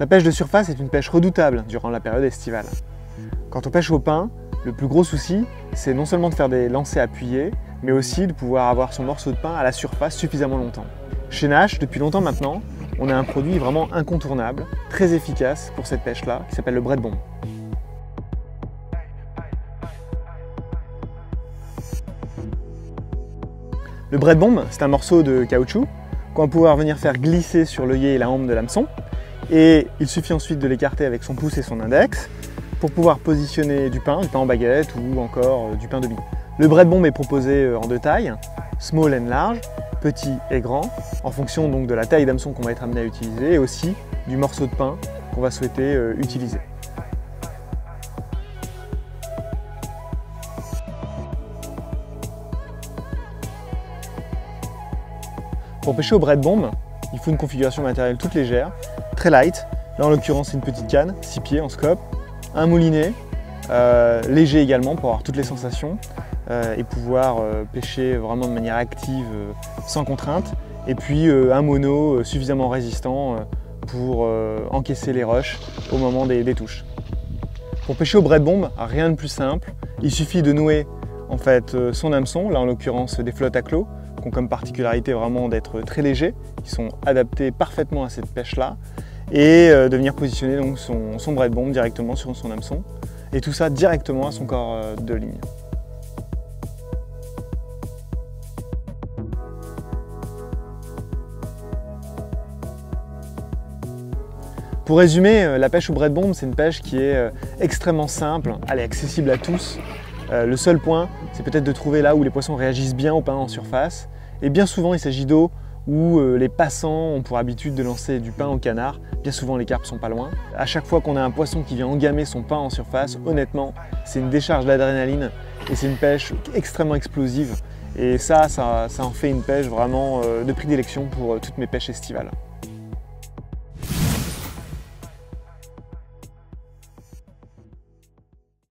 La pêche de surface est une pêche redoutable durant la période estivale. Quand on pêche au pain, le plus gros souci, c'est non seulement de faire des lancers appuyés, mais aussi de pouvoir avoir son morceau de pain à la surface suffisamment longtemps. Chez Nash, depuis longtemps maintenant, on a un produit vraiment incontournable, très efficace pour cette pêche-là, qui s'appelle le bread bomb. Le bread bomb, c'est un morceau de caoutchouc qu'on va pouvoir venir faire glisser sur l'œillet et la hampe de l'hameçon. Et il suffit ensuite de l'écarter avec son pouce et son index pour pouvoir positionner du pain, du pain en baguette ou encore euh, du pain de mie. Le bread bomb est proposé euh, en deux tailles, small and large, petit et grand, en fonction donc de la taille d'hameçon qu'on va être amené à utiliser et aussi du morceau de pain qu'on va souhaiter euh, utiliser. Pour pêcher au bread bomb, il faut une configuration matérielle toute légère, très light. Là en l'occurrence c'est une petite canne, 6 pieds en scope, un moulinet, euh, léger également pour avoir toutes les sensations euh, et pouvoir euh, pêcher vraiment de manière active sans contrainte. Et puis un mono suffisamment résistant pour encaisser les rushs au moment des, touches. Pour pêcher au bread bomb, rien de plus simple. Il suffit de nouer en fait son hameçon, là en l'occurrence des flottes à clos, qui ont comme particularité vraiment d'être très légers, qui sont adaptés parfaitement à cette pêche-là, et euh, de venir positionner donc son, son bread bomb directement sur son hameçon, et tout ça directement à son corps euh, de ligne. Pour résumer, euh, la pêche au bread bomb, c'est une pêche qui est extrêmement simple, elle est accessible à tous, euh, le seul point, c'est peut-être de trouver là où les poissons réagissent bien au pain en surface. Et bien souvent, il s'agit d'eau où euh, les passants ont pour habitude de lancer du pain au canard. Bien souvent, les carpes sont pas loin. À chaque fois qu'on a un poisson qui vient engamer son pain en surface, honnêtement, c'est une décharge d'adrénaline et c'est une pêche extrêmement explosive. Et ça, ça, en fait une pêche vraiment euh, de prédilection pour toutes mes pêches estivales.